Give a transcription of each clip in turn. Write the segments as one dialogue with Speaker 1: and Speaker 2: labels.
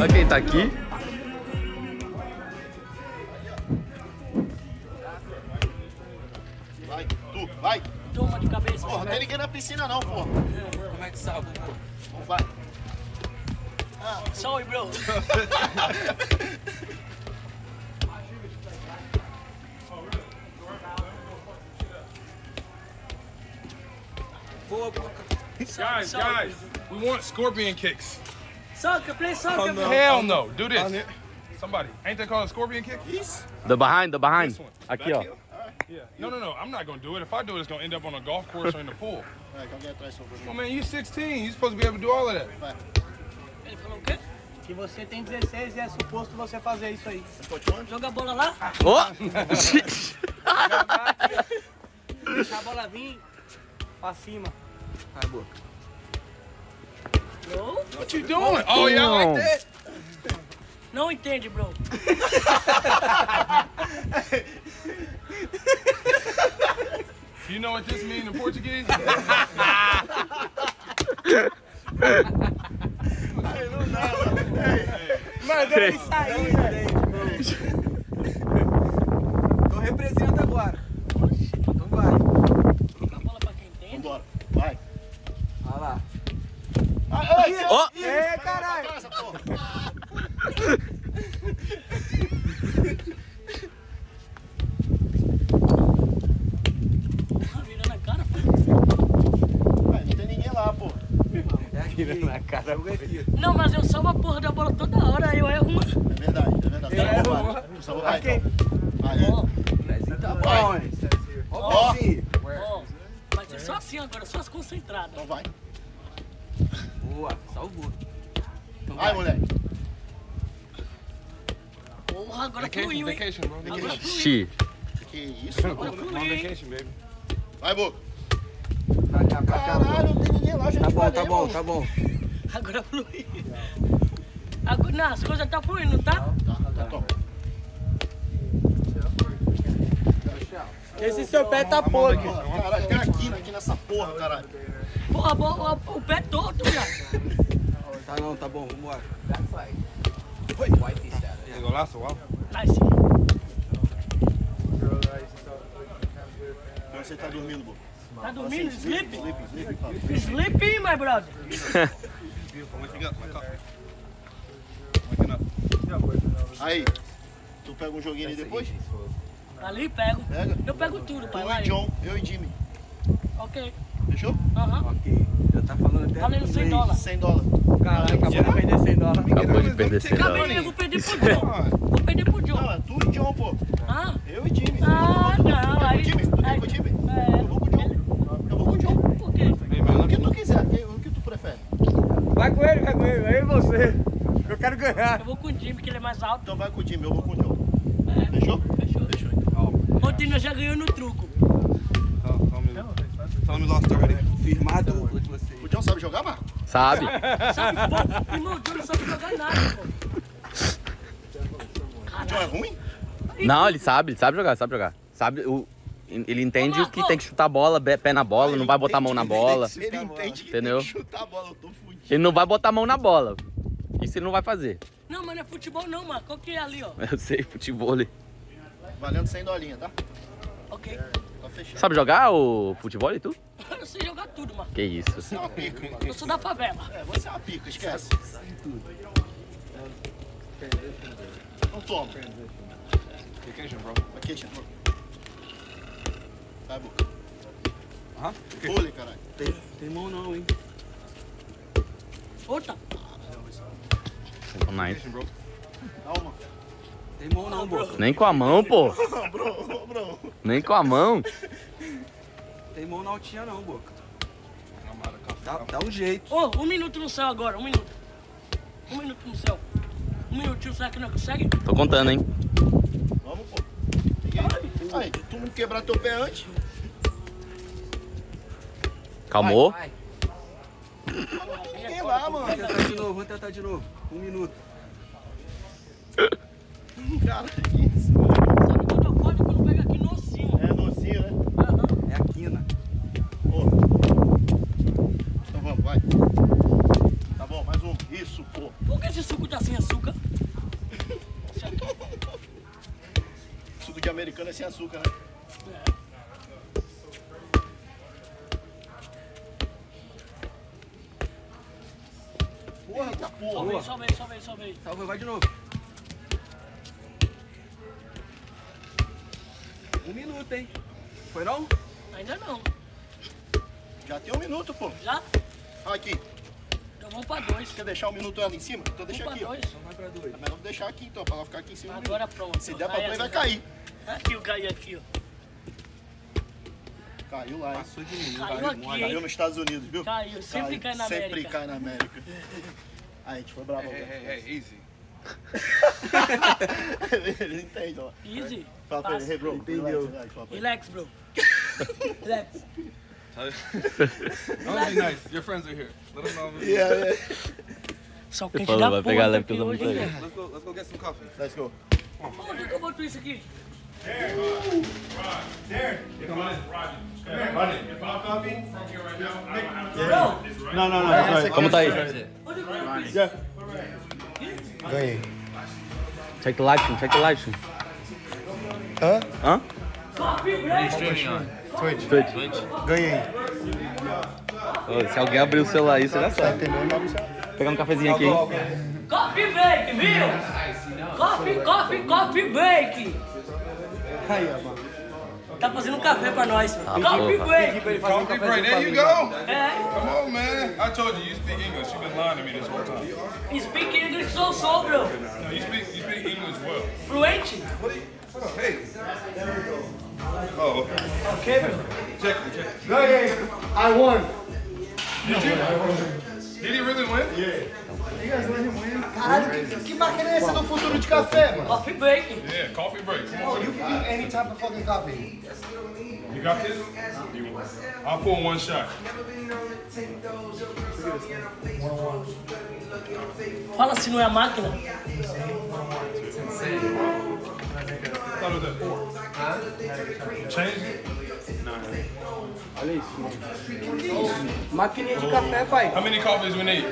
Speaker 1: Olha quem tá aqui.
Speaker 2: Vai, tu, vai.
Speaker 3: Toma de cabeça.
Speaker 2: Porra, não tem ninguém na piscina não, porra.
Speaker 4: Como é que salva, pô?
Speaker 2: Então vai.
Speaker 3: Sorry, bro.
Speaker 4: Boa, boa.
Speaker 5: Guys, guys, we want scorpion kicks.
Speaker 3: Soccer, play soccer, bro.
Speaker 5: Hell no. Do this. Somebody. Ain't that called a scorpion kick?
Speaker 2: Isso.
Speaker 1: The behind, the behind.
Speaker 5: This one.
Speaker 1: Aqui, ó.
Speaker 5: Yeah. No, no, no. I'm not gonna do it. If I do it, it's gonna end up on a golf course or in the pool. Well, man, you 16. You supposed to be able to do all of that.
Speaker 2: Vai.
Speaker 3: Ele falou o quê?
Speaker 6: Que você tem 16 e é suposto você fazer isso aí.
Speaker 3: Joga a bola lá,
Speaker 1: Ó!
Speaker 6: Deixar a bola vir pra cima.
Speaker 4: Vai, boa.
Speaker 3: bro.
Speaker 5: What you doing? Oh, yeah, I like that.
Speaker 3: Não entende, bro.
Speaker 5: You know what this means in Portuguese?
Speaker 6: Mandou ele sair, velho.
Speaker 2: Porra,
Speaker 3: agora
Speaker 5: Vacation,
Speaker 3: fluiu, hein?
Speaker 5: vacation, bro.
Speaker 3: Agora fluiu.
Speaker 1: Xi.
Speaker 2: Que isso?
Speaker 3: Agora fluiu,
Speaker 5: on
Speaker 3: hein?
Speaker 5: vacation, baby.
Speaker 2: Vai, Boca. Caralho, não tem ninguém lá, já
Speaker 4: Tá
Speaker 2: te
Speaker 4: bom, tá bom,
Speaker 2: mano.
Speaker 4: tá bom.
Speaker 3: Agora fluiu. Agora, não, as coisas tá fluindo, não tá?
Speaker 2: Tá, tá, toma.
Speaker 6: Esse seu pé tá podre.
Speaker 2: Caralho, tem aqui, aqui nessa porra, caralho.
Speaker 3: Porra, bo- o, o pé todo, viado.
Speaker 4: Tá não, tá bom, vambora.
Speaker 5: It gonna last a while.
Speaker 3: Nice.
Speaker 2: Você tá dormindo, Boca?
Speaker 3: Tá dormindo? Sleep?
Speaker 2: Sleep, sleep.
Speaker 3: Sleep, my brother.
Speaker 2: Aí, tu pega um joguinho ali depois?
Speaker 3: Ali, pego.
Speaker 2: Pega.
Speaker 3: Eu pego tudo, pai.
Speaker 2: Tu
Speaker 3: Vai.
Speaker 2: e John, eu e Jimmy.
Speaker 3: Ok.
Speaker 2: Fechou?
Speaker 3: Aham.
Speaker 4: Ok. Tá falando até
Speaker 3: Valendo 100
Speaker 4: inglês.
Speaker 3: dólares.
Speaker 2: 100 dólares.
Speaker 6: Caralho, acabou de perder 100 dólares.
Speaker 1: Acabou de perder 100
Speaker 3: Acabei,
Speaker 1: dólares.
Speaker 3: eu vou perder pro John. Vou perder pro
Speaker 2: Não,
Speaker 3: John.
Speaker 2: é tu e John, pô.
Speaker 3: Ah,
Speaker 2: Eu e Jimmy.
Speaker 3: Ah, não, aí-
Speaker 2: com o Jimmy? Tu
Speaker 3: aí-
Speaker 2: com o Jimmy?
Speaker 3: é.
Speaker 2: Eu vou com o John. Eu vou com o John.
Speaker 3: por quê?
Speaker 2: O que tu quiser, o que tu prefere.
Speaker 6: Vai com ele, vai com ele. Eu e você. Eu quero ganhar.
Speaker 3: Eu vou com o Jimmy, que ele é mais alto.
Speaker 2: Então vai com o Jimmy, eu vou com o John.
Speaker 3: É.
Speaker 2: Fechou?
Speaker 3: Fechou.
Speaker 2: Fechou então.
Speaker 3: Ontem nós já ganhou no truco.
Speaker 5: Tell me lost already.
Speaker 4: Firmado de vocês.
Speaker 2: O John sabe jogar, Marco?
Speaker 1: Sabe?
Speaker 3: Sabe, pô, irmão, o não sabe jogar nada, pô.
Speaker 2: O John é ruim?
Speaker 1: Não, ele sabe, ele sabe jogar, sabe jogar. Sabe, o, ele entende o que tem que chutar a bola, pé na bola, não vai botar a mão na bola.
Speaker 2: Ele entende que
Speaker 1: Entendeu?
Speaker 2: tem que chutar a bola, eu tô fudido.
Speaker 1: Ele não vai botar a mão na bola. Isso ele não vai fazer.
Speaker 3: Não, mas não é futebol não, mano. Qual que é ali, ó?
Speaker 1: Eu sei, futebol. ele-
Speaker 2: Valendo 100 dolinhas, tá?
Speaker 3: Ok.
Speaker 2: Fechado.
Speaker 1: Sabe jogar o futebol e tu?
Speaker 3: Eu sei jogar tudo, mano.
Speaker 1: Que isso.
Speaker 2: Você é uma pica.
Speaker 3: Eu sou da favela.
Speaker 2: É, você é uma pica, esquece. Então toma.
Speaker 5: Vacation, bro.
Speaker 2: Aqui, gente. Vai, boca.
Speaker 5: Huh?
Speaker 2: Vôlei, caralho.
Speaker 4: Tem, tem mão não, hein?
Speaker 3: Outra.
Speaker 1: Nice.
Speaker 5: Vacation, bro.
Speaker 4: Tem mão não, boca.
Speaker 1: Nem com a mão, pô.
Speaker 2: bro, bro.
Speaker 1: Nem com a mão.
Speaker 4: Tem mão na altinha não, boca. Dá, dá um jeito.
Speaker 3: Ô, um minuto no céu agora, um minuto. Um minuto no céu. Um minutinho, será que não consegue?
Speaker 1: Tô contando, hein?
Speaker 2: Vamos, pô. Aí, tu não quebrar teu pé antes.
Speaker 1: Calmou?
Speaker 4: Vai,
Speaker 2: Ninguém lá,
Speaker 4: Vou
Speaker 2: mano.
Speaker 4: tentar de novo, vou tentar de novo. Um minuto.
Speaker 2: Cara, que isso, mano.
Speaker 3: Sabe quando eu corto quando pega aqui no sino?
Speaker 2: É, no né?
Speaker 3: Uhum.
Speaker 4: É a quina.
Speaker 2: Pô. Então vamos, vai. Tá bom, mais um. Isso, pô. Por que esse suco tá sem açúcar? suco de americano é sem açúcar, né? É. Porra, tá porra.
Speaker 3: Salve aí, salve aí, salve aí.
Speaker 6: Salve, vai de novo. Um minuto, hein? Foi não?
Speaker 3: Ainda não.
Speaker 2: Já tem um minuto, pô.
Speaker 3: Já?
Speaker 2: Aqui.
Speaker 3: Então vamos pra dois.
Speaker 2: Quer deixar um minuto ali em cima? Então
Speaker 3: Vamos
Speaker 2: deixa
Speaker 3: pra
Speaker 2: aqui, ó.
Speaker 3: dois.
Speaker 6: Então vai pra dois.
Speaker 2: É melhor deixar aqui então, pra ela ficar aqui em cima. um
Speaker 3: Agora
Speaker 2: minuto.
Speaker 3: pronto.
Speaker 2: Se der pra play, vai cair.
Speaker 3: Aqui o cair aqui, ó.
Speaker 2: Caiu lá, hein?
Speaker 6: Passou de mim.
Speaker 3: Caiu aqui,
Speaker 2: Caiu
Speaker 3: hein?
Speaker 2: nos Estados Unidos, viu?
Speaker 3: Caiu. Sempre cai na
Speaker 2: Sempre
Speaker 3: América.
Speaker 2: cai na América. Aí, a gente foi bravo.
Speaker 5: Hey, hey, hey, easy.
Speaker 2: Ele entende, ó.
Speaker 3: Easy.
Speaker 2: Fala pra ele,
Speaker 3: Fácil.
Speaker 2: hey bro, relax, relax, fala pra ele.
Speaker 3: Relax, bro. Relax.
Speaker 5: Don't be nice. Your friends are here. Let them know.
Speaker 2: Yeah, yeah.
Speaker 3: Só
Speaker 1: Você
Speaker 3: quente
Speaker 1: falou,
Speaker 3: da
Speaker 1: vai
Speaker 3: porra
Speaker 1: pegar
Speaker 3: tá
Speaker 1: leve
Speaker 3: aqui
Speaker 1: que eu
Speaker 3: hoje,
Speaker 1: tô
Speaker 3: hein,
Speaker 1: muito
Speaker 3: velho?
Speaker 5: Let's go. Let's go get some coffee.
Speaker 2: Let's go.
Speaker 3: Onde é que eu boto isso aqui?
Speaker 2: Não, não, não.
Speaker 1: Como tá aí?
Speaker 3: Onde é que eu boto isso?
Speaker 2: Ganhei.
Speaker 1: Check the live stream, check the live stream.
Speaker 2: Hã?
Speaker 1: Hã?
Speaker 3: Coffee break.
Speaker 2: Twitch.
Speaker 1: Twitch.
Speaker 2: Ganhei.
Speaker 1: Ô, se alguém abrir o celular aí, você já sabe. Pegar um cafezinho aqui, hein?
Speaker 3: Coffee break, viu? Coffee, coffee, coffee break. Tá fazendo café pra nós. Coffee
Speaker 1: porra.
Speaker 3: break.
Speaker 5: Coffee break. There you go.
Speaker 3: É.
Speaker 5: Come on, man. I told you, you speak English. You've been lying to me this whole time.
Speaker 3: You Speak English so so, bro.
Speaker 5: No, you speak, you speak English well.
Speaker 3: Fluent.
Speaker 5: Hold on, oh, hey. Oh, okay.
Speaker 3: Ok, bro.
Speaker 5: Check it, check it.
Speaker 2: Ganhei. I won.
Speaker 5: Did Did he really win?
Speaker 2: Caralho, que, que máquina é essa do futuro de café, mano?
Speaker 3: Coffee break.
Speaker 5: Yeah, coffee break. On,
Speaker 2: You can do any type of fucking coffee.
Speaker 5: You got this? I'll pour one shot.
Speaker 3: Fala se não é a máquina.
Speaker 5: I thought it was at four. Change it?
Speaker 6: Maquininha de café, pai.
Speaker 5: How many coffees we need?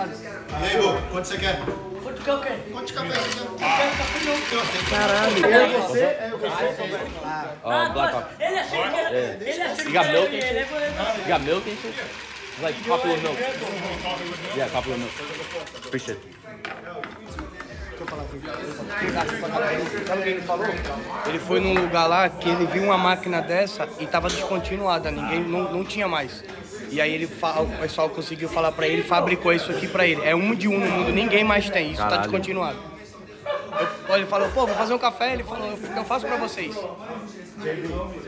Speaker 2: E aí, Hugo, quanto você quer?
Speaker 3: Quanto que eu quero?
Speaker 2: Quanto de café você quer?
Speaker 3: É
Speaker 2: Você, é você.
Speaker 1: Ó, black coffee.
Speaker 3: ele achou que era. Ele achou que
Speaker 1: got
Speaker 3: era é
Speaker 1: You got milk and shit? Like coffee with milk. Yeah, coffee with milk. Appreciate it.
Speaker 6: Ele foi num lugar lá que ele viu uma máquina dessa e tava descontinuada, ninguém não, não tinha mais. E aí ele fa- o pessoal conseguiu falar pra ele, fabricou isso aqui pra ele. É um de um no mundo, ninguém mais tem, isso tá
Speaker 1: Caralho.
Speaker 6: descontinuado. Eu- ele falou, pô, vou fazer um café, ele falou, eu faço pra vocês.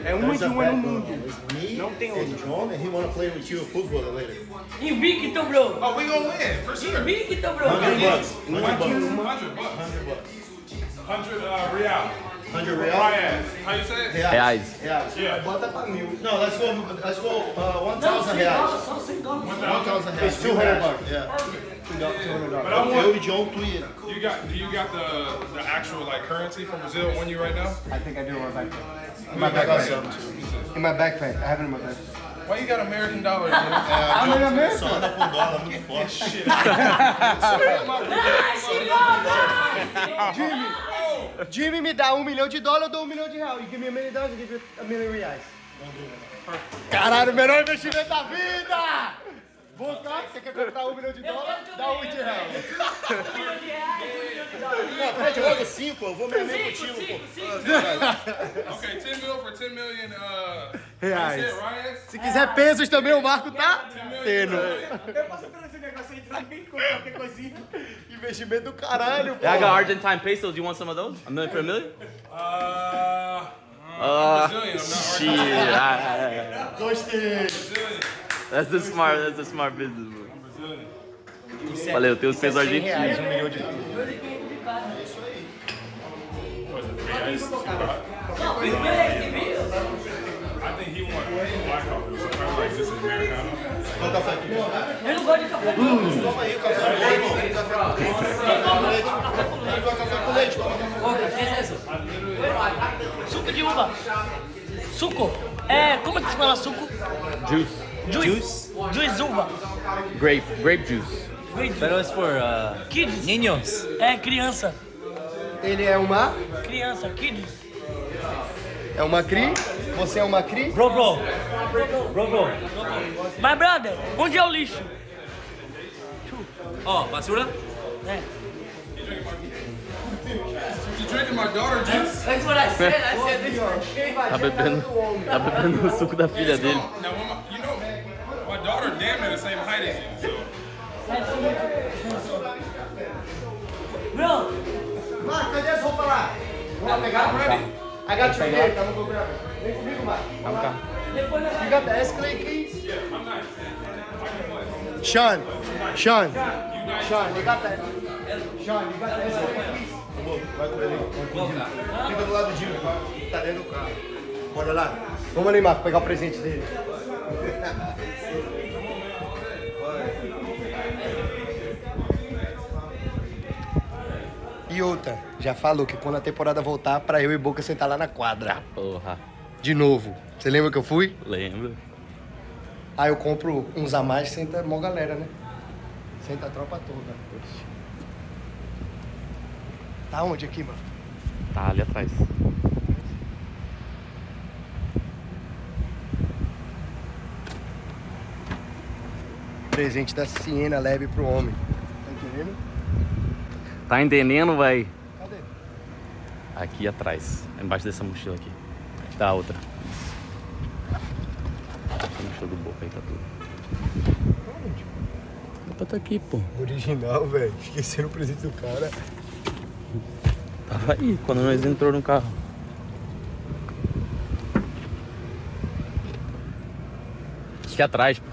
Speaker 6: É uma de uma no mundo. Não tem outro.
Speaker 3: Invicto, bro.
Speaker 5: Oh, we gonna win, for sure.
Speaker 3: Invicto, bro.
Speaker 2: 100 bucks. 100
Speaker 5: 100
Speaker 2: bucks.
Speaker 5: bucks. 100 uh, real.
Speaker 2: 100 real.
Speaker 5: Reais. How you say it?
Speaker 1: Reais.
Speaker 2: Reais.
Speaker 5: Yeah.
Speaker 2: Bota pra mil. No, let's go, let's go, uh, 1,000
Speaker 3: sem
Speaker 2: reais.
Speaker 3: dólar, só sem
Speaker 2: 1,000 reais. It's 200 bucks. Yeah.
Speaker 5: But I
Speaker 2: Eu
Speaker 5: want,
Speaker 2: e John, tu e
Speaker 5: you got, do you got the, the actual like currency from Brazil on you right now?
Speaker 7: I think I do in my backpack.
Speaker 2: In my backpack.
Speaker 7: In my backpack. I have it in my backpack.
Speaker 5: Why you got American dollars, man?
Speaker 7: I'm in America.
Speaker 2: Só anda com dólar muito forte.
Speaker 3: Ai, senhor!
Speaker 7: Jimmy me dá um milhão de dólares, eu dou um milhão de reais. You give me a million dollars, I give you a million reais. Caralho, o melhor investimento da vida! Voltar, você quer comprar um milhão de dólares? Dá um de reais.
Speaker 3: Um milhão de reais, um milhão de dólares.
Speaker 2: Fred, logo 5, eu vou me
Speaker 3: Cinco,
Speaker 2: contigo, pô.
Speaker 3: cinco, cinco.
Speaker 5: Okay, 10 mil for 10 million, uh,
Speaker 7: Reais. Se quiser pesos também, o Marco tá
Speaker 5: 10 million.
Speaker 7: Eu passo pelo esse negócio aí pra mim, qualquer coisinha. Investimento do caralho, pô.
Speaker 1: Yeah, I got Argentine pesos. You want some of those? A million for a million?
Speaker 5: Uh,
Speaker 1: Uh,
Speaker 5: I'm Brazilian, I'm not
Speaker 1: shit.
Speaker 5: Argentine.
Speaker 1: I-
Speaker 2: Gostei.
Speaker 5: Brazilian.
Speaker 1: That's the smart. That's a smart business, bro.
Speaker 5: Brazilian.
Speaker 1: Valeu, tem os pesos
Speaker 7: um
Speaker 1: argentinos.
Speaker 7: milhão de?
Speaker 5: I think he won
Speaker 3: Eu não gosto de café com leite.
Speaker 2: Toma aí, café com leite. Café com leite. Café com leite. Café com.
Speaker 3: Suco de uva. Suco. É, como é que se fala suco?
Speaker 1: Juice.
Speaker 3: Juice. Juice uva.
Speaker 1: Grape. Grape juice.
Speaker 8: Pero es for uh,
Speaker 3: Kids.
Speaker 8: niños.
Speaker 3: É, criança.
Speaker 7: Ele é uma...
Speaker 3: Criança, kids.
Speaker 7: É uma cri? Você é uma cri?
Speaker 3: Bro, bro. Bro, bro. Mas, brother, onde é o lixo?
Speaker 8: Oh, basura?
Speaker 3: É.
Speaker 5: You drinking my daughter juice?
Speaker 3: That's what I said. I said this.
Speaker 1: Tá bebendo, tá bebendo o suco da filha dele.
Speaker 5: Now, when my, you know, my daughter damn near the same height as you, so.
Speaker 3: Bro,
Speaker 7: Marco, cadê as roupas lá? Vamos pegar? I got your date, I'm gonna go grab it. Vem comigo, Marco. You got the Escalade keys? Sean, Sean, Sean, you got that? Sean, you got the Escalade keys? Vai com ele. Fica do lado de Gil, tá dentro do carro. Bora lá. Vamos ali, Marco, pegar o presente dele. E outra, já falou que quando a temporada voltar, pra eu e Boca sentar lá na quadra.
Speaker 1: Porra,
Speaker 7: De novo. Você lembra que eu fui?
Speaker 1: lembro.
Speaker 7: Aí eu compro uns a mais, senta mó galera, né? Senta a tropa toda. Tá onde aqui, mano?
Speaker 1: Tá ali atrás.
Speaker 7: Presente da Siena leve pro homem. Tá entendendo?
Speaker 1: Tá entendendo, véi?
Speaker 7: Cadê?
Speaker 1: Aqui atrás. Embaixo dessa mochila aqui. Da outra. Isso. Essa mochila do boca aí tá tudo. Opa, tá aqui, pô.
Speaker 7: Original, velho. Esqueceram o presente do cara.
Speaker 1: Tava aí quando nós entrou no carro. Aqui atrás, pô.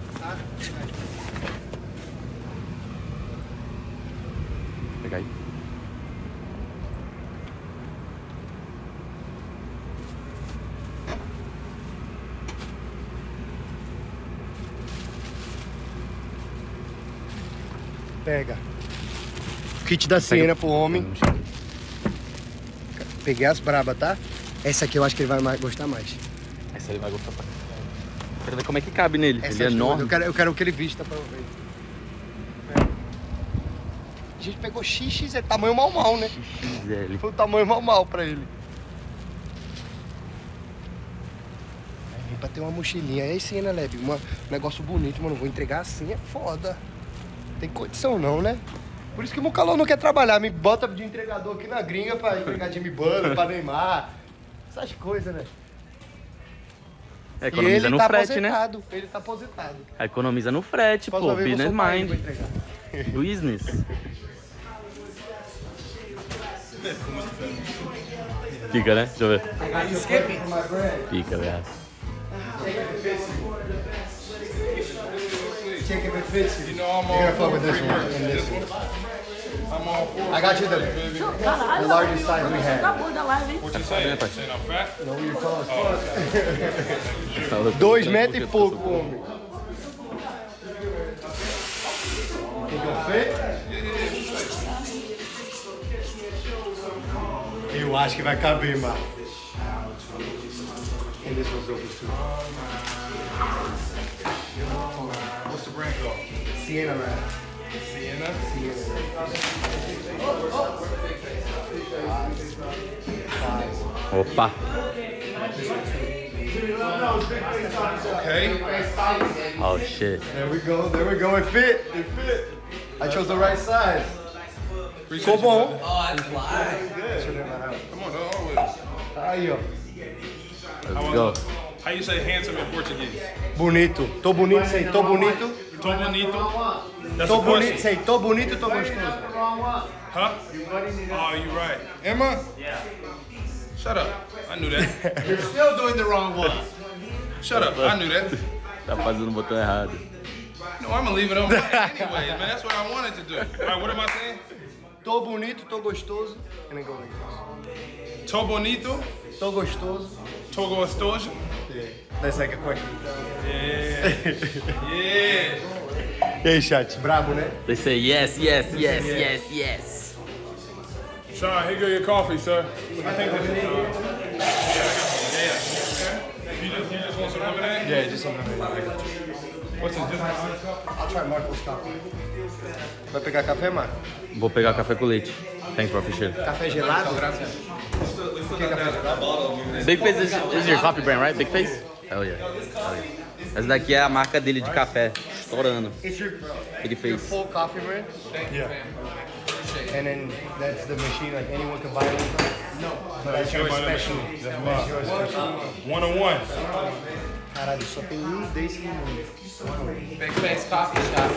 Speaker 7: Kit da Siena pro homem. Peguei as braba, tá? Essa aqui eu acho que ele vai mais- gostar mais.
Speaker 1: Essa ele vai gostar pra Quero ver como é que cabe nele.
Speaker 7: Essa
Speaker 1: ele é enorme.
Speaker 7: Eu quero, eu quero que ele vista pra eu ver. É. A gente pegou XX, é tamanho mal mal, né?
Speaker 1: XL.
Speaker 7: Foi o tamanho mal mal pra ele. Pra ter uma mochilinha. É isso aí, né, Leve? Um negócio bonito, mano. Vou entregar assim, é foda. Tem condição não, né? Por isso que o Mucalão não quer trabalhar. Me bota de entregador aqui na gringa pra entregar Jimmy Butler, pra Neymar. Essas coisas, né?
Speaker 1: É, economiza
Speaker 7: ele
Speaker 1: no
Speaker 7: tá
Speaker 1: frete, né?
Speaker 7: Ele tá aposentado.
Speaker 1: Economiza no frete,
Speaker 7: Próxima
Speaker 1: pô. Business mind. Business. Fica, né? Deixa eu ver. Fica, velho.
Speaker 7: Check if it fits you.
Speaker 5: You know, I'm
Speaker 7: You're gonna fuck with this one and this
Speaker 5: This
Speaker 7: one.
Speaker 5: I'm all for
Speaker 7: I got you the, the largest size we have.
Speaker 3: acabou da live, hein?
Speaker 5: What you saying? You saying I'm fat?
Speaker 7: No, you're tall as fuck. Dois metros e pouco, homem. Think you'll fit? Eu acho que vai caber, mano. And this one's over too.
Speaker 5: Called?
Speaker 7: Sienna, man.
Speaker 5: Sienna?
Speaker 1: Opa.
Speaker 5: Okay.
Speaker 1: Oh, shit.
Speaker 7: There we go, there we go. It fit, it fit. I chose the right size. Ficou bom.
Speaker 5: brother. Come on, always.
Speaker 7: Aí, ó.
Speaker 1: Let's go.
Speaker 5: How you say handsome in Portuguese?
Speaker 7: Bonito. Tô bonito, sei. Tô bonito.
Speaker 5: Tô bonito. That's
Speaker 7: Tô bonito, sei. Tô bonito, tô gostoso.
Speaker 5: Huh? Oh, you right. Emma? Yeah. Shut up. I knew that.
Speaker 7: You're still doing the wrong one.
Speaker 5: Shut up. I knew that.
Speaker 1: Tá fazendo o botão errado.
Speaker 5: No, I'm gonna leave it on anyway, man. That's what I wanted to do. All right, what am I saying?
Speaker 7: Tô bonito, tô gostoso. And then go like this.
Speaker 5: Tô bonito.
Speaker 7: Tô gostoso.
Speaker 5: Tô gostoso.
Speaker 7: That's like a question.
Speaker 5: Yeah. Yeah.
Speaker 7: E aí, chat? Brabo, né?
Speaker 1: They say yes, yes, yes, yes, yes.
Speaker 5: Sean, here go your coffee, sir. I think that's it. Yeah, yeah. You just, you just want some lemonade?
Speaker 7: Yeah, just something
Speaker 5: What's this? Just?
Speaker 7: I'll try Marco's coffee. Vai pegar café, Marco?
Speaker 1: Vou pegar café com leite. Thanks.
Speaker 7: Café gelado? que é café café?
Speaker 1: Big Face is, is your coffee brand, right? Big Face? Hell yeah. Hell yeah. Essa daqui é a marca dele de café, estourando.
Speaker 7: It's your,
Speaker 1: Ele
Speaker 7: your
Speaker 1: fez.
Speaker 7: full coffee brand?
Speaker 9: Yeah.
Speaker 7: And then that's the machine, like anyone can buy it? No. But that's your special.
Speaker 9: That's
Speaker 7: your special.
Speaker 9: One on one.
Speaker 7: Caralho, só tem um desse no mundo.
Speaker 10: Big Face Coffee Shop.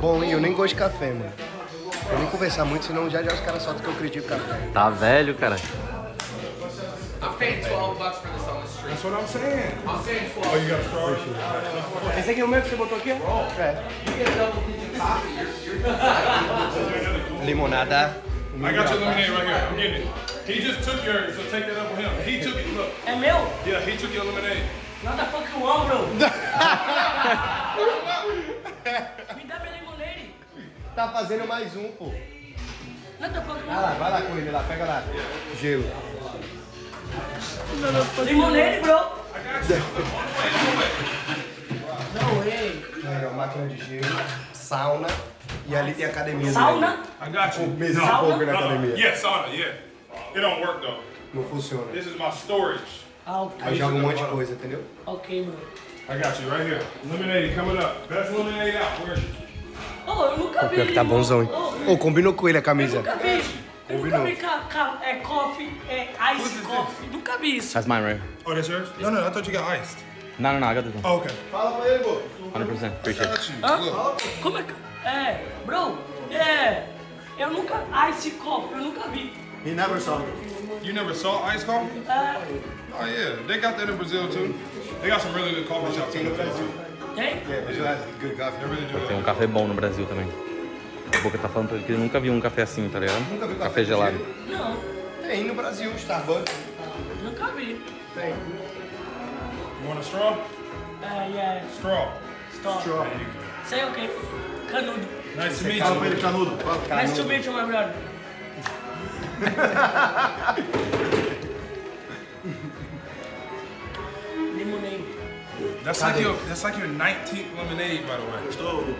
Speaker 7: Bom, eu nem gosto de café, mano. Eu nem conversar muito, senão já já os caras soltam que eu critico café.
Speaker 1: Tá velho, cara.
Speaker 10: I'm paying 12 bucks for this on the street.
Speaker 9: That's what I'm saying.
Speaker 10: I'm paying 12.
Speaker 9: Oh, you got a straw?
Speaker 6: Esse aqui é o meu que você botou aqui?
Speaker 7: É.
Speaker 10: You get double digit coffee, you're, you're
Speaker 7: Limonada.
Speaker 5: I got your lemonade right here. I'm getting it. He just took yours, so take that up with him. He took it. Look.
Speaker 3: É meu?
Speaker 5: Yeah, he took your lemonade.
Speaker 3: Nada fuck you want, bro. Me dá.
Speaker 7: Tá fazendo mais um, pô.
Speaker 3: Nada fuck you
Speaker 7: Vai lá, vai lá com ele lá, pega lá. Gelo.
Speaker 3: Limonade, bro.
Speaker 7: Aí, ó, máquina de gelo, sauna e ali tem academia.
Speaker 3: Sauna?
Speaker 5: I got you.
Speaker 7: Mês e pouco na academia.
Speaker 5: Yeah, sauna, yeah. It don't work though.
Speaker 7: Não funciona.
Speaker 5: This is my storage.
Speaker 3: Ah, ok.
Speaker 7: Aí joga um monte de coisa, entendeu?
Speaker 3: Ok, bro.
Speaker 5: I got you right here. Lemonade coming up. Best lemonade out. Where is it?
Speaker 3: Oh, eu nunca vi.
Speaker 7: Pior que tá bonzão, hein?
Speaker 3: Oh,
Speaker 7: Ô, combinou com ele a
Speaker 3: eu
Speaker 7: camisa.
Speaker 3: nunca vi. Eu nunca
Speaker 7: Combinou.
Speaker 3: vi ca, ca, é, coffee, é, ice coffee. Nunca vi isso.
Speaker 1: That's mine, right?
Speaker 5: Oh, that's yours? No, no, I thought you got iced.
Speaker 1: No, no, no, I got this one.
Speaker 5: Oh, okay.
Speaker 7: Fala pra ele, pô.
Speaker 1: 100%. Appreciate it.
Speaker 3: Hã? Como é que... É, bro, é... Eu nunca... Ice coffee, eu nunca vi.
Speaker 2: He never saw it.
Speaker 5: You never saw iced coffee?
Speaker 3: É,
Speaker 5: Oh yeah, they got that in Brazil too. They got some really good coffee shops in Brazil too.
Speaker 3: Tem?
Speaker 1: Tem um café bom no Brasil também. A boca tá falando pra ele que ele nunca viu um café assim, tá ligado?
Speaker 7: Nunca viu
Speaker 1: café
Speaker 7: café de
Speaker 1: gelado.
Speaker 3: Não,
Speaker 7: Tem no Brasil, Starbucks.
Speaker 3: nunca vi.
Speaker 7: Tem.
Speaker 5: You want a straw?
Speaker 3: É, yeah,
Speaker 5: Straw.
Speaker 3: stop. Sei o quê? Canudo.
Speaker 5: Nice to meet you.
Speaker 2: ele, canudo. Fala.
Speaker 3: Nice to meet you, my brother. Limonade.
Speaker 5: That's like your that's like your 19th lemonade, by the way.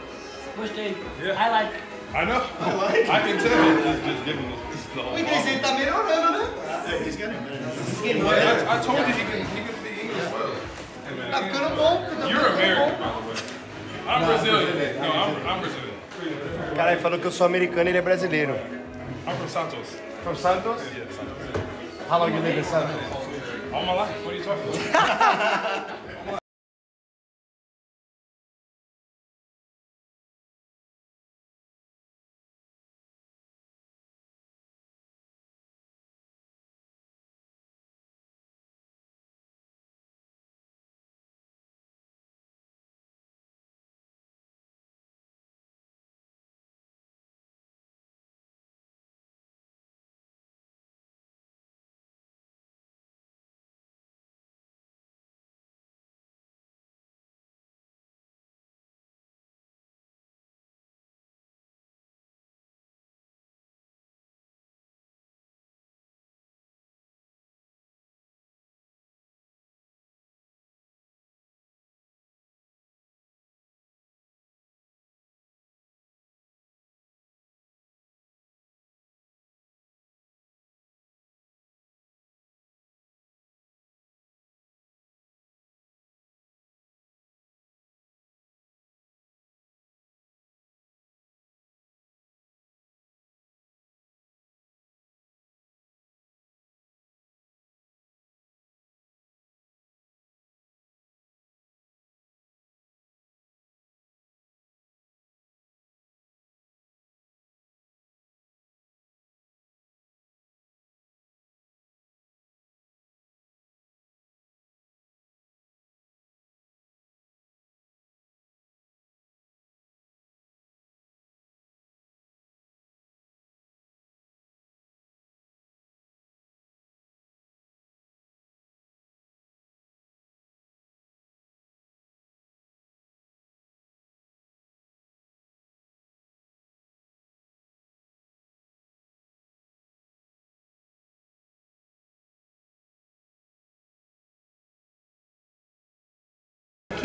Speaker 3: Gostei.
Speaker 5: Yeah.
Speaker 3: I like.
Speaker 5: I know. I like. I can tell. It's just giving us the
Speaker 7: O inglês tá melhorando, né?
Speaker 5: I, I told you he can he can speak English well. Hey, man.
Speaker 7: Tá ficando bom. Tá
Speaker 5: You're American, by the way. I'm Brazilian. No, I'm, I'm Brazilian.
Speaker 7: Cara, ele falou que eu sou americano e ele é brasileiro.
Speaker 5: I'm from Santos.
Speaker 7: From Santos?
Speaker 5: Yeah, Santos.
Speaker 7: How long you live in Santos?
Speaker 5: All my life. What are you talking about?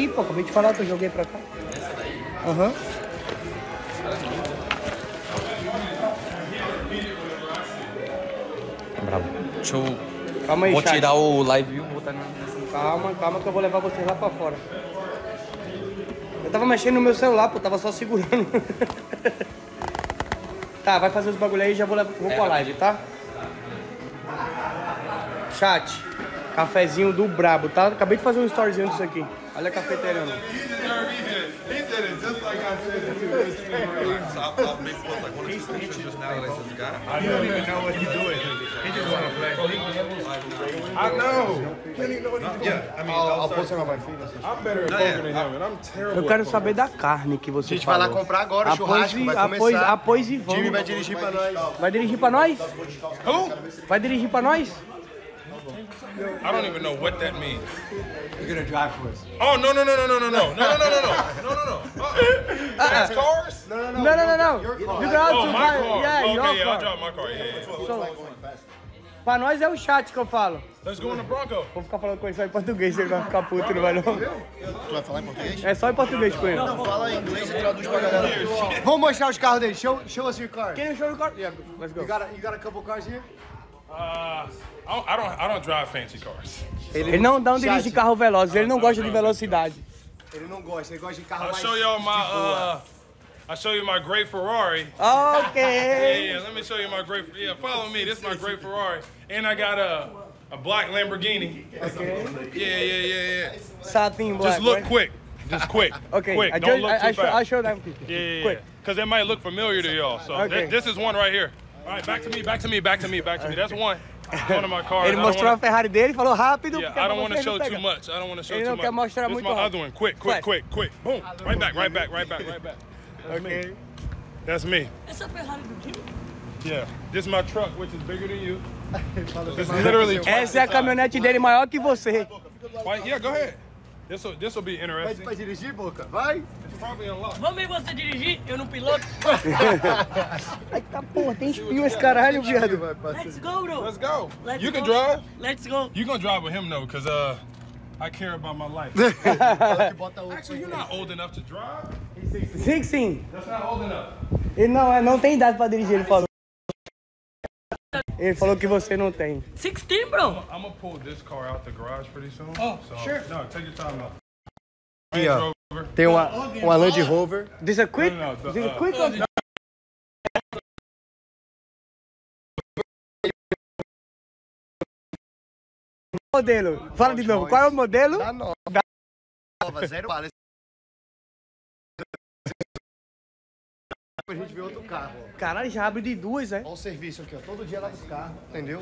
Speaker 6: Aqui, pô, acabei de falar que eu joguei pra cá. Aham.
Speaker 1: Deixa eu.
Speaker 6: Calma aí,
Speaker 1: Vou
Speaker 6: chat.
Speaker 1: tirar o live view, vou botar na.
Speaker 6: Calma, calma que eu vou levar vocês lá pra fora. Eu tava mexendo no meu celular, pô, tava só segurando. tá, vai fazer os bagulho aí e já vou, levar, vou pra live, tá? Chat, Cafezinho do brabo, tá? Acabei de fazer um storyzinho disso aqui. Olha a cafeteira, mano. Eu quero saber da carne que você
Speaker 7: A gente falou. vai lá comprar agora, o
Speaker 6: após
Speaker 7: churrasco
Speaker 6: e,
Speaker 7: vai
Speaker 6: após. Após e vamos.
Speaker 7: Jimmy vai dirigir pra nós.
Speaker 6: Vai dirigir pra nós? Vai dirigir pra nós?
Speaker 5: I don't even know what that means.
Speaker 7: You're gonna drive for us.
Speaker 5: Oh no no no no no no no no no no no no no no no. Uh-uh. Fast cars?
Speaker 7: No, no, no.
Speaker 6: Não, não, não, não.
Speaker 7: Your
Speaker 6: You
Speaker 7: car.
Speaker 6: got
Speaker 5: Oh
Speaker 6: to
Speaker 5: my car.
Speaker 6: Yeah,
Speaker 5: okay,
Speaker 6: your
Speaker 5: yeah, I'll
Speaker 6: car.
Speaker 5: drive my car. Yeah.
Speaker 6: So, pra nós é o chat que eu falo.
Speaker 5: Let's go in the Bronco.
Speaker 6: Vou ficar falando com ele só em português, ele vai ficar puto, não vai não.
Speaker 2: Tu vai falar em português?
Speaker 6: É só em português com ele.
Speaker 2: Não, fala em inglês e traduz pra galera.
Speaker 7: Vamos mostrar os carros dele. Show, show us your car.
Speaker 6: Quem não show o carro? Yeah, let's go.
Speaker 7: You got, a, you got a couple cars here?
Speaker 5: Uh, I don't, I don't I don't drive fancy cars.
Speaker 6: Ele não, não dirige carro veloz, ele não gosta de velocidade.
Speaker 7: Ele não gosta, ele gosta de carro
Speaker 5: I'll
Speaker 7: mais
Speaker 5: show y'all my
Speaker 7: de boa.
Speaker 5: uh, I'll show you my great Ferrari.
Speaker 6: Ok.
Speaker 5: Yeah, yeah. Let me show you my great. Yeah, follow me. This is my great Ferrari, and I got a a black Lamborghini.
Speaker 6: Okay.
Speaker 5: Yeah, yeah, yeah, yeah.
Speaker 6: Satin black.
Speaker 5: Just look
Speaker 6: right?
Speaker 5: quick. Just quick.
Speaker 6: Okay,
Speaker 5: Quick.
Speaker 6: I,
Speaker 5: Don't
Speaker 6: just,
Speaker 5: look
Speaker 6: I,
Speaker 5: too
Speaker 6: I, show, I
Speaker 5: fast.
Speaker 6: show them.
Speaker 5: Yeah, yeah,
Speaker 6: Quick.
Speaker 5: Because it might look familiar to y'all. So
Speaker 6: Okay.
Speaker 5: thi- this is one right here. All right, back to me, back to me, back to me, back to me. That's one. One of my cars.
Speaker 6: Ele
Speaker 5: I don't
Speaker 6: mostrou a
Speaker 5: wanna-
Speaker 6: Ferrari dele e falou rápido.
Speaker 5: Yeah, I don't want to show too much. I don't want to show
Speaker 6: Ele
Speaker 5: too
Speaker 6: não
Speaker 5: much.
Speaker 6: quer mostrar
Speaker 5: this is
Speaker 6: muito
Speaker 5: my
Speaker 6: rápido.
Speaker 5: other one. Quick, quick,
Speaker 6: Flash.
Speaker 5: quick, quick. Boom. Right back, right back, right back, right back.
Speaker 6: Ok.
Speaker 5: That's me.
Speaker 3: Essa Ferrari do Jimmy?
Speaker 5: Yeah. This is my truck, which is bigger than you. It's literally twice
Speaker 6: Essa é a
Speaker 5: the size.
Speaker 6: caminhonete dele maior que você.
Speaker 5: Why- Yeah, go ahead. This will this will be
Speaker 7: Pede
Speaker 5: interesting.
Speaker 7: pra dirigir, Boca? Vai.
Speaker 3: Vamos ver você dirigir, eu no piloto.
Speaker 6: Ai, tá porra, tem espinho esse caralho, viado.
Speaker 3: Let's go, bro.
Speaker 5: Let's go.
Speaker 3: Let's
Speaker 5: you can
Speaker 3: go.
Speaker 5: drive.
Speaker 3: Let's go.
Speaker 5: You gonna drive with him though, cause uh, I care about my life. Actually, you're not old enough to drive.
Speaker 6: Sim, sim.
Speaker 5: That's not old enough.
Speaker 6: Ele não, é, não tem idade pra dirigir, ele falou. Ele falou que você não tem.
Speaker 3: 16, bro.
Speaker 5: I'm gonna pull this car out the garage pretty soon.
Speaker 3: Oh,
Speaker 5: so,
Speaker 3: sure.
Speaker 5: No, take your time out.
Speaker 7: Aqui,
Speaker 5: Range
Speaker 7: ó. Tem uma, uma Land Rover.
Speaker 6: This a quick?
Speaker 5: No, no, no,
Speaker 6: a
Speaker 5: uh,
Speaker 6: quick? or- Modelo. Fala de novo. Qual é o modelo?
Speaker 7: Da nova. Nova, zero bala. A gente vê outro carro.
Speaker 6: Caralho, já abre de duas, é?
Speaker 7: Olha o serviço aqui, ó. Todo dia lava os carros, entendeu?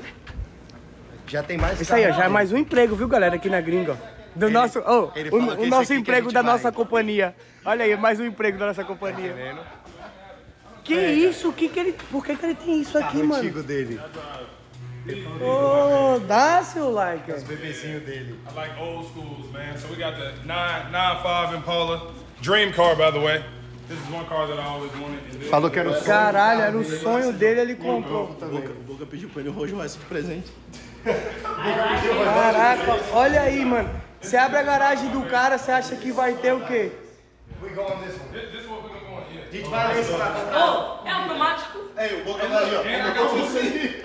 Speaker 7: Já tem mais
Speaker 6: Isso aí, ó, já é mais um emprego, viu, galera, aqui na gringa. ó. Do
Speaker 7: Ele-
Speaker 6: nosso, oh,
Speaker 7: ele
Speaker 6: o, o nosso emprego da
Speaker 7: vai.
Speaker 6: nossa companhia. Olha aí, mais um emprego da nossa companhia. Que isso? Que que ele, por que, que ele tem isso aqui,
Speaker 7: Carro
Speaker 6: mano?
Speaker 7: antigo dele.
Speaker 6: Ô, dá seu like.
Speaker 7: Os bebezinhos dele.
Speaker 5: I like old schools, man. So we got the 995 Impala. Dream car, by the way. This is one car that I always wanted. And this-
Speaker 7: Falou que era o sonho.
Speaker 6: Caralho, era o sonho dele, ele comprou.
Speaker 2: O Boca, o Boca pediu pra ele um Rolls Royce de presente.
Speaker 6: Caraca, olha aí, mano. Você abre a garagem do cara, você acha que vai ter o quê?
Speaker 5: This, this is what we're gonna go in. Yeah.
Speaker 3: Oh, é automático.
Speaker 2: Ei, o Boca vai ali, ó.
Speaker 5: Got two seats.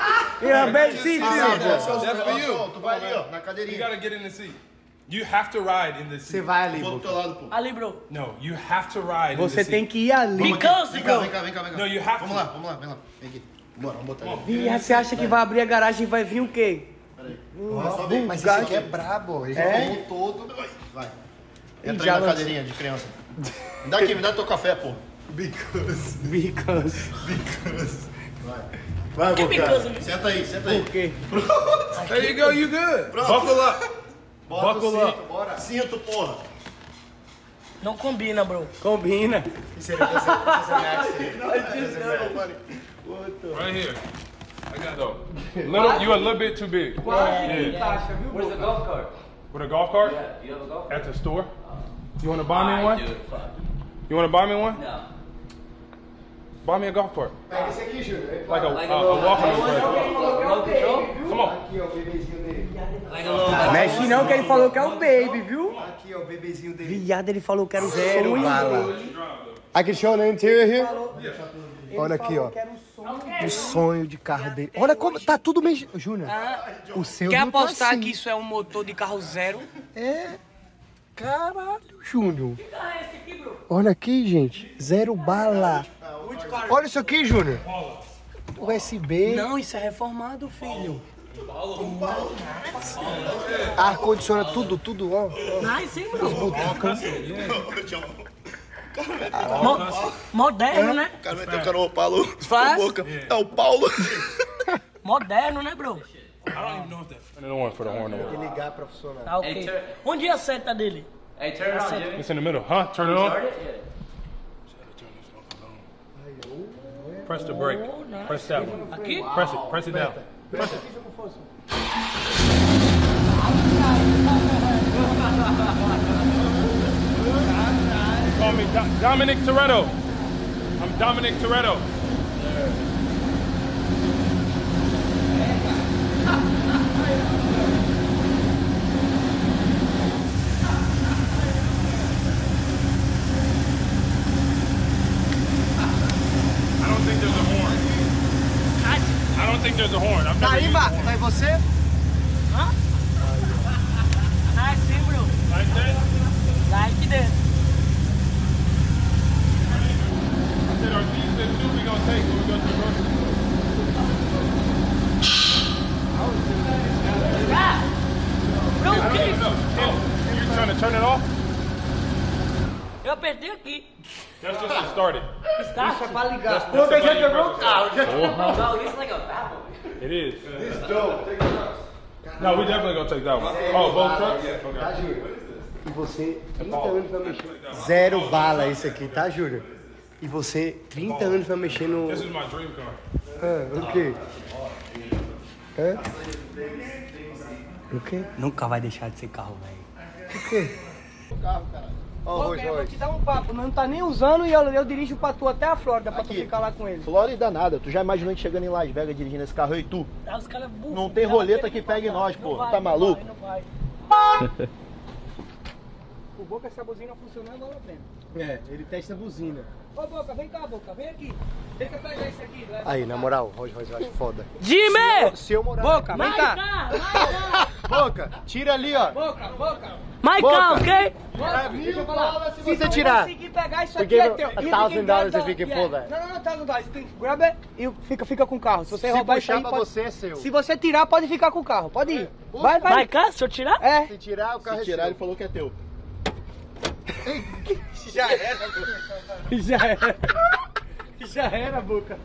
Speaker 6: Yeah, bem, sim,
Speaker 5: you.
Speaker 2: Tu vai ali, ó, na
Speaker 5: You
Speaker 2: cadeirinha.
Speaker 5: gotta get in the seat. You have to ride in the
Speaker 7: Você
Speaker 5: seat.
Speaker 7: vai ali,
Speaker 2: teu lado, pô.
Speaker 3: Ali, bro.
Speaker 5: No, you have to ride in
Speaker 6: Você
Speaker 5: the
Speaker 6: tem que ir ali.
Speaker 3: Because,
Speaker 2: Vem cá,
Speaker 3: bro.
Speaker 2: vem cá, vem cá, vem cá.
Speaker 5: No, you have
Speaker 2: Vamos
Speaker 5: to.
Speaker 2: lá, vamos lá, vem lá. Vem aqui. Bora, vamos botar ali.
Speaker 6: E você acha que vai abrir a garagem e vai vir o quê?
Speaker 2: Peraí. Mas só
Speaker 6: esse
Speaker 2: aqui é brabo. Ele
Speaker 6: é?
Speaker 2: todo. Vai. Entra aí na cadeirinha de criança. Me dá aqui, me dá teu café, pô.
Speaker 7: Because.
Speaker 6: Because. Because.
Speaker 7: Vai.
Speaker 3: Vai,
Speaker 7: Boca.
Speaker 2: Senta aí, senta aí.
Speaker 6: Por quê? Pronto.
Speaker 5: There you go, you good. Pronto. lá,
Speaker 2: Bota
Speaker 5: Bocula.
Speaker 2: o cinto, bora. Cinto, porra.
Speaker 3: Não combina, bro.
Speaker 6: Combina.
Speaker 5: Isso é,
Speaker 7: isso é, isso é, isso é, isso é, isso é, isso
Speaker 2: é,
Speaker 5: isso é, I got though. Little, you a little bit too big. Yeah.
Speaker 8: Where's the golf cart?
Speaker 5: With a golf cart?
Speaker 8: Yeah, you have a golf cart?
Speaker 5: At the store? You wanna buy me one? You wanna buy me one?
Speaker 8: No.
Speaker 5: Buy me a golf cart.
Speaker 7: Pega esse aqui.
Speaker 5: Like a,
Speaker 8: Like
Speaker 5: a,
Speaker 8: a
Speaker 5: a
Speaker 8: little, remote control?
Speaker 5: Come on.
Speaker 7: Aqui, ó, o bebezinho dele.
Speaker 8: Like a little, like
Speaker 6: Mexe não, que ele falou que é o baby, viu?
Speaker 7: Aqui, ó, o bebezinho dele.
Speaker 6: Viado, ele falou que era o
Speaker 7: Zero bala. I can show the interior here. Olha aqui,
Speaker 6: falou
Speaker 7: ó.
Speaker 6: Que o sonho
Speaker 7: O sonho de carro dele. Olha como tá tudo meio. Júnior, o seu
Speaker 6: Quer
Speaker 7: tá
Speaker 6: apostar
Speaker 7: assim.
Speaker 6: que isso é um motor de carro zero?
Speaker 7: É. Caralho, Júnior. Olha aqui, gente. Zero bala. Olha isso aqui, Júnior. USB,
Speaker 6: Não, isso é reformado, filho.
Speaker 7: ar-condicionado, tudo, tudo, ó.
Speaker 3: Nice, hein, bro?
Speaker 2: O
Speaker 3: Mo- Moderno, né?
Speaker 2: cara meteu o cara no Paulo.
Speaker 6: Faz.
Speaker 2: Boca. É o Paulo.
Speaker 3: Moderno, né, bro?
Speaker 5: I don't even know if that's. I don't want for the horn no more.
Speaker 7: Ligar pra funcionar.
Speaker 3: Tá ok. Onde é a seta dele?
Speaker 8: Hey, turn it on, Jimmy.
Speaker 5: It's in the middle, huh? Turn it on. Press the brake. Press that one.
Speaker 3: Aqui?
Speaker 5: Press it. Press it down. Press it. Call me Do- Dominic Toretto. I'm Dominic Toretto. I don't think there's a horn. I don't think there's a horn. I've
Speaker 7: Tá
Speaker 5: never
Speaker 7: aí,
Speaker 5: used a
Speaker 7: Marco,
Speaker 5: horn.
Speaker 7: tá aí você?
Speaker 3: Nice, hein, bro?
Speaker 5: Like that?
Speaker 3: Like this.
Speaker 5: I said, are these the two we gonna take when we go to the grocery store?
Speaker 3: Bro,
Speaker 5: I don't
Speaker 3: que
Speaker 5: even
Speaker 3: isso?
Speaker 5: know. Oh, you're trying to turn it off?
Speaker 3: Eu apertei aqui.
Speaker 5: That's just to start it.
Speaker 6: É pra ligar.
Speaker 5: That's the button you press it.
Speaker 8: No, he's like a Batmobile.
Speaker 5: It is. No, we definitely gonna take that one. Oh, both trucks? Okay.
Speaker 7: Tá, Júnior? E você, 30 anos pra mexer. Zero bala esse aqui, tá, Júnior? E você, 30 anos pra mexer no.
Speaker 5: This is my dream car.
Speaker 7: Ah, o quê? Hã? O quê?
Speaker 6: Nunca vai deixar de ser carro, velho.
Speaker 7: O quê? O
Speaker 6: Ô,
Speaker 7: Rolls
Speaker 6: eu vou te dar um papo, não tá nem usando e eu, eu dirijo pra tu até a Flórida pra tu ficar lá com ele.
Speaker 2: Flórida nada. Tu já imaginou a gente chegando em Las Vegas dirigindo esse carro aí, tu?
Speaker 3: Tá, os caras burros.
Speaker 2: Não tem roleta que pegue nós, pô.
Speaker 3: Não vai,
Speaker 2: Tá
Speaker 3: não
Speaker 2: maluco?
Speaker 3: vai, não vai.
Speaker 6: O Boca, essa buzina funcionando, vale a pena.
Speaker 7: É, ele testa a buzina.
Speaker 6: Ô, Boca, vem cá, Boca, vem aqui. Eu pegar isso aqui. leva.
Speaker 7: Aí, na moral, Royce eu acho foda.
Speaker 3: Jimmy!
Speaker 7: Se eu morar.
Speaker 6: Boca, vem
Speaker 3: Vai
Speaker 6: cá.
Speaker 3: cá, vai cá.
Speaker 7: Boca, tira ali, ó.
Speaker 6: Boca, Boca.
Speaker 3: Vai cá, ok?
Speaker 7: Se você tirar.
Speaker 6: conseguir pegar isso aqui é teu.
Speaker 7: a thousand dollars if you can pull that.
Speaker 6: Não, não, não, thousand dollars. Grab it e fica, fica com o carro. Se você
Speaker 7: Se
Speaker 6: roubar isso aí,
Speaker 7: pra
Speaker 6: pode...
Speaker 7: você, é seu.
Speaker 6: Se você tirar, pode ficar com o carro. Pode ir. Vai, vai.
Speaker 3: Vai cá, se eu tirar?
Speaker 6: É.
Speaker 7: Se tirar, o carro
Speaker 2: Se
Speaker 7: é
Speaker 2: tirar,
Speaker 7: seu.
Speaker 2: ele falou que é teu.
Speaker 6: Já era, Já era. Já era, Boca.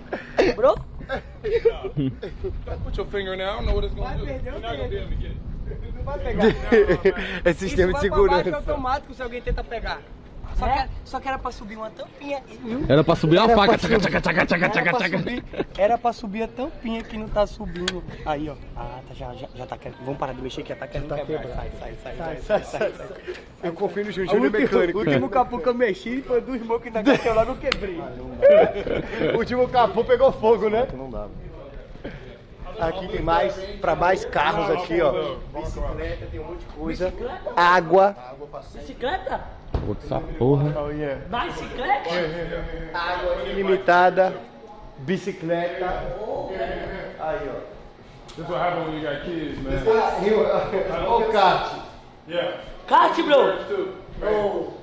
Speaker 3: Bro?
Speaker 5: Put your finger don't know what it's gonna
Speaker 6: Vai
Speaker 5: do.
Speaker 6: perder o
Speaker 5: You're not gonna be able to get it.
Speaker 6: Não vai pegar.
Speaker 7: É
Speaker 6: Isso
Speaker 7: sistema de
Speaker 6: vai pra baixo
Speaker 7: segurança.
Speaker 6: automático se alguém tenta pegar. Só, que, era- só que era pra subir uma tampinha.
Speaker 1: Era pra subir uma
Speaker 6: Era
Speaker 1: faca.
Speaker 6: pra
Speaker 1: Tchaca, tchaca, tchaca, tchaca,
Speaker 6: Era
Speaker 1: tchaca,
Speaker 6: pra,
Speaker 1: tchaca.
Speaker 6: subir, era pra subir a tampinha que não tá subindo. Aí, ó. Ah, tá, já, já, já tá querendo. Vamos parar de mexer que já tá querendo
Speaker 7: tá
Speaker 6: quebrar.
Speaker 7: quebrando.
Speaker 6: Sai, sai, sai, sai, sai, sai, sai.
Speaker 7: Eu confio no Júnior,
Speaker 6: O
Speaker 7: Júnior é
Speaker 6: último,
Speaker 7: mecânico.
Speaker 6: o último capô que eu mexi foi do irmão que na casa eu logo quebrei.
Speaker 7: O último capô pegou fogo, né? Não dá. Aqui tem mais, pra mais carros aqui, ó. Bicicleta, tem um monte de coisa. Água.
Speaker 3: Bicicleta?
Speaker 1: Puta essa porra.
Speaker 3: Bicicleta?
Speaker 7: Água ilimitada. Bicicleta. Aí, ó.
Speaker 5: This is what happens when you got kids, man. Yeah.
Speaker 3: Kart, bro.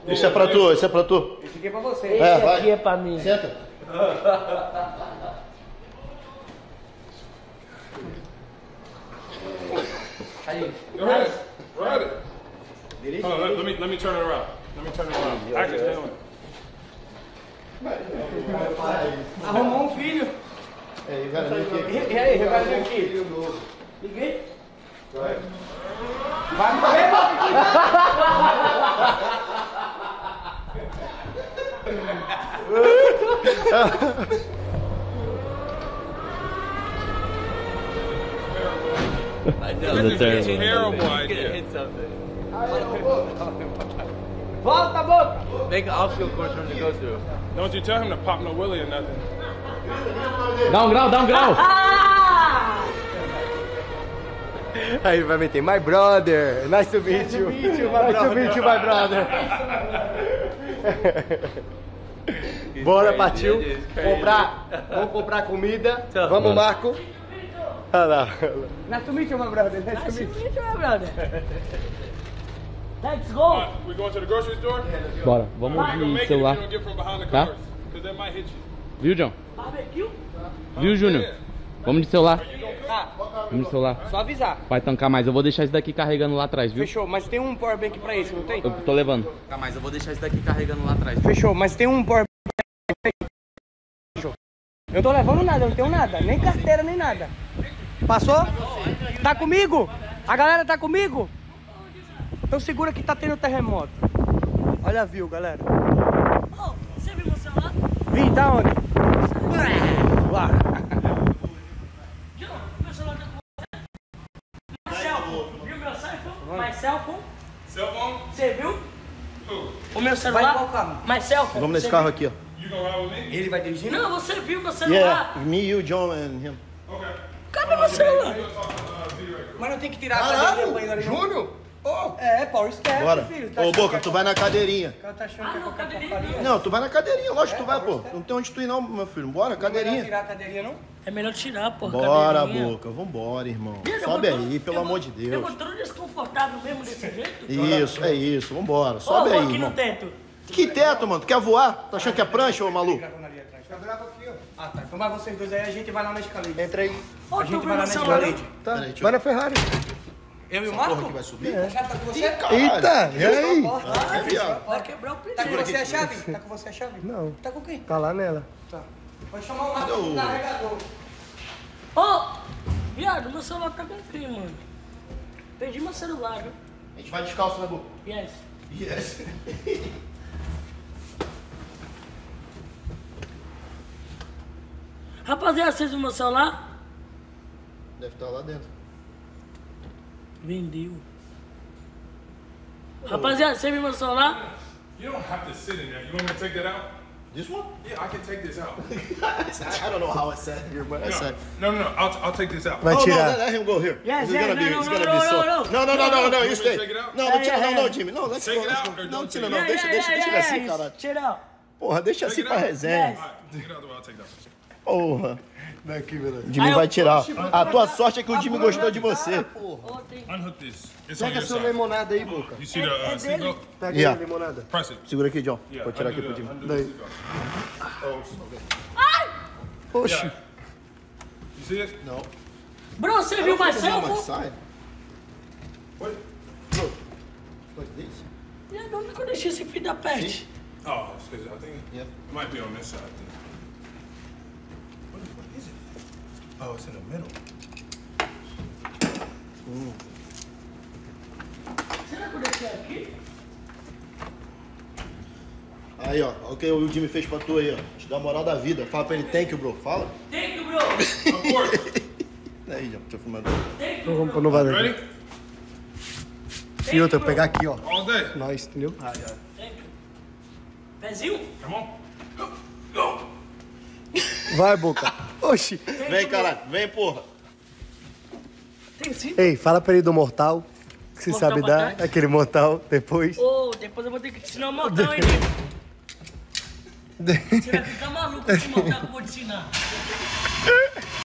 Speaker 2: Isso é pra tu, isso é pra tu.
Speaker 6: Esse aqui é pra você.
Speaker 3: Esse
Speaker 2: É, vai.
Speaker 3: aqui é pra mim.
Speaker 2: Senta.
Speaker 5: Go ahead. Ride it. Hold on, let, let me let me turn it around. Let me turn it around. Stay on it.
Speaker 6: Arrumou um filho.
Speaker 7: É, e vai vir aqui.
Speaker 6: E aí, vai vir aqui.
Speaker 7: Novo.
Speaker 6: Liguei. Vai morrer,
Speaker 8: I know.
Speaker 1: That's a terrible.
Speaker 5: Idea.
Speaker 8: hit something.
Speaker 6: Volta, boca.
Speaker 8: Make an obstacle course for him to go through.
Speaker 5: Don't you tell him to pop no willy or nothing.
Speaker 1: Dá um grau, dá um grau.
Speaker 3: Ah!
Speaker 7: Aí vai meter, my brother, nice to meet you. Nice to meet you, my brother. Bora, partiu. Comprar. Vamos comprar comida. Vamos, Marco. Olha lá.
Speaker 4: Nice to meet you, my brother. Nice to
Speaker 3: Nice
Speaker 4: meet
Speaker 3: to
Speaker 4: you.
Speaker 3: meet you, my brother. Let's go.
Speaker 5: Right, we going to the grocery store?
Speaker 1: Bora, vamos
Speaker 5: gonna
Speaker 1: de celular.
Speaker 5: you don't get from behind the
Speaker 1: Tá?
Speaker 5: cars. Because that might hit you.
Speaker 1: Viu, John?
Speaker 3: Barbecue?
Speaker 1: Viu, Júnior? Vamos de celular.
Speaker 6: Ah,
Speaker 1: Vamos de celular.
Speaker 6: só avisar.
Speaker 1: Vai tancar mais. Eu vou deixar esse daqui carregando lá atrás, viu?
Speaker 6: Fechou, mas tem um powerbank pra esse, não tem?
Speaker 1: Eu tô levando. Tancar mais. Eu vou deixar esse daqui carregando lá atrás.
Speaker 6: Fechou, mas tem um powerbank. Fechou. Eu tô levando nada, eu não tenho nada, nem carteira, nem nada. Passou? Tá comigo? A galera tá comigo? Então segura que tá tendo terremoto. Olha a view, galera.
Speaker 3: Oh, você viu meu celular?
Speaker 6: Vi, tá onde? Lá.
Speaker 3: John, meu celular tá com você. Viu meu cellphone? My cellphone?
Speaker 5: Cell phone?
Speaker 3: Você viu?
Speaker 5: Who?
Speaker 3: O meu celular?
Speaker 6: Vai qual carro?
Speaker 3: My cellphone.
Speaker 2: Vamos nesse
Speaker 3: Você
Speaker 2: carro
Speaker 3: viu?
Speaker 2: aqui, ó.
Speaker 6: Ele vai dirigindo?
Speaker 3: Não, você viu meu celular.
Speaker 2: Yeah, me, you, John and him.
Speaker 5: Okay.
Speaker 3: Cadê meu celular?
Speaker 6: Mas não tem que tirar a cadeirinha pra ir ali, não?
Speaker 7: Júnior?
Speaker 6: É, Power Step,
Speaker 2: Bora.
Speaker 6: filho. Tá
Speaker 2: Ô, Boca, tu
Speaker 6: é
Speaker 2: vai na cadeirinha.
Speaker 6: Tá achando
Speaker 3: Ah,
Speaker 6: que é
Speaker 3: não,
Speaker 6: qualquer
Speaker 3: cadeirinha?
Speaker 2: Não, tu vai na cadeirinha, lógico que tu vai, pô. Não tem onde tu ir não, meu filho. Bora,
Speaker 6: Não vai
Speaker 2: cadeirinha.
Speaker 6: tirar a cadeirinha, não?
Speaker 3: É melhor tirar, pô.
Speaker 2: Bora. Boca, vambora, irmão.
Speaker 3: Eu
Speaker 2: Sobe
Speaker 3: todo-
Speaker 2: aí, pelo
Speaker 3: eu
Speaker 2: amor de
Speaker 3: Eu
Speaker 2: Deus.
Speaker 3: vou todo desconfortável mesmo desse jeito.
Speaker 2: Isso, é isso, vambora. Sobe aí,
Speaker 3: aqui
Speaker 2: irmão.
Speaker 3: no teto.
Speaker 2: Que teto, mano? Tu quer voar? Tá achando que é prancha, ô maluco?
Speaker 6: Gravando ali atrás. Tá bravo aqui, ó. Ah, tá. Então vai vocês dois aí, a gente vai lá na escalade.
Speaker 7: Entra aí.
Speaker 3: Ô,
Speaker 6: A gente vai lá na escalade.
Speaker 7: Tá.
Speaker 2: Peraí, deixa eu-
Speaker 7: Vai na Ferrari.
Speaker 6: Eu e o
Speaker 2: Porra,
Speaker 6: Marco?
Speaker 2: que vai subir?
Speaker 6: Já tá com você?
Speaker 7: Eita, e aí?
Speaker 2: É, viado.
Speaker 3: Vai quebrar o pneu.
Speaker 6: Tá com você a chave? Tá com você a chave?
Speaker 7: Não.
Speaker 6: Tá com quem?
Speaker 7: Tá lá nela.
Speaker 6: Tá. Pode chamar o Marco do carregador.
Speaker 3: Ô, viado, meu celular tá com quem, mano? Perdi meu celular, viu?
Speaker 2: A gente vai descalço, né, Boca?
Speaker 3: Yes.
Speaker 2: Yes.
Speaker 3: Rapaziada, vocês viram meu celular?
Speaker 2: Deve estar lá dentro.
Speaker 3: Vendeu. Rapaziada, você viu meu celular?
Speaker 5: You don't have to sit in there. You want me to take that out?
Speaker 2: This one?
Speaker 5: Yeah, I can take this out.
Speaker 2: I don't know how it's set here, but it's set.
Speaker 5: No, no, no. I'll, I'll take this out.
Speaker 7: Vai
Speaker 2: Oh, no,
Speaker 7: tirar.
Speaker 2: let, let him go here.
Speaker 3: Yes,
Speaker 2: It's
Speaker 3: yes,
Speaker 2: gonna
Speaker 3: no,
Speaker 2: be,
Speaker 3: no,
Speaker 2: it's
Speaker 3: no,
Speaker 2: gonna
Speaker 3: no,
Speaker 2: be
Speaker 3: no,
Speaker 2: so.
Speaker 3: no.
Speaker 2: No, no, no, no, no,
Speaker 5: You
Speaker 2: stay.
Speaker 5: take it out?
Speaker 2: Não,
Speaker 3: Yeah, yeah,
Speaker 2: não, não,
Speaker 3: yeah.
Speaker 2: Jimmy. Não, let's
Speaker 5: Take
Speaker 2: go.
Speaker 5: it
Speaker 2: let's
Speaker 5: out
Speaker 2: go.
Speaker 5: or
Speaker 2: Não, não.
Speaker 5: it
Speaker 2: Deixa, deixa, deixa ele assim, caralho. Porra, deixa assim pra resenha.
Speaker 3: Yes.
Speaker 5: All right, take it out the way I'll take that.
Speaker 2: Porra.
Speaker 7: Daqui, beleza.
Speaker 2: Jimmy
Speaker 3: Aí
Speaker 2: vai
Speaker 3: eu-
Speaker 2: tirar. A tua sorte é que o Jimmy gostou de você.
Speaker 5: Unhook this. It's on
Speaker 7: Pega
Speaker 5: your
Speaker 7: sua
Speaker 5: side.
Speaker 7: limonada aí, Boca.
Speaker 5: You see the uh, seatbelt?
Speaker 7: Pega
Speaker 2: Yeah.
Speaker 7: aí a limonada.
Speaker 5: Press it.
Speaker 2: Segura aqui, John.
Speaker 5: Yeah,
Speaker 2: Vou tirar aqui
Speaker 5: undo
Speaker 2: pro
Speaker 5: the-
Speaker 2: Jimmy.
Speaker 5: undo the
Speaker 7: Daí.
Speaker 5: seatbelt.
Speaker 7: Oxi.
Speaker 5: Yeah. You see it?
Speaker 2: Não.
Speaker 3: Bro, você viu my cellphone?
Speaker 2: Side.
Speaker 5: What?
Speaker 2: Look. Like this.
Speaker 3: E onde que eu deixei esse filho da peste?
Speaker 5: Oh, it's 'cause I think it might be on this side. I think. What the fuck is it? Oh, it's in the middle.
Speaker 3: Será que eu deixei aqui?
Speaker 2: Aí, ó. Olha o que o Jimmy fez pra tu aí, ó. Te dá a moral da vida. Fala pra ele, thank you, bro. Fala.
Speaker 3: Thank you, bro.
Speaker 5: Of course.
Speaker 2: Aí, John. Deixa eu filmar.
Speaker 3: Thank you.
Speaker 7: Não, vamos- não vai dar.
Speaker 5: Ready?
Speaker 7: Filtro, eu pegar aqui, ó.
Speaker 5: All day.
Speaker 7: Nós, entendeu?
Speaker 3: Thank you. Pezinho?
Speaker 5: Come on. Go. Go.
Speaker 7: Vai, Boca. Oxi.
Speaker 2: Vem, caralho. Vem, porra.
Speaker 3: Tem sim.
Speaker 7: Ei, fala pra ele do mortal. Que você
Speaker 3: Mortal
Speaker 7: sabe dar.
Speaker 3: Kombat?
Speaker 7: Aquele mortal depois.
Speaker 3: Ô, depois eu vou ter que te ensinar um montão, hein, nego? Você vai ficar maluco esse montão que eu vou te ensinar.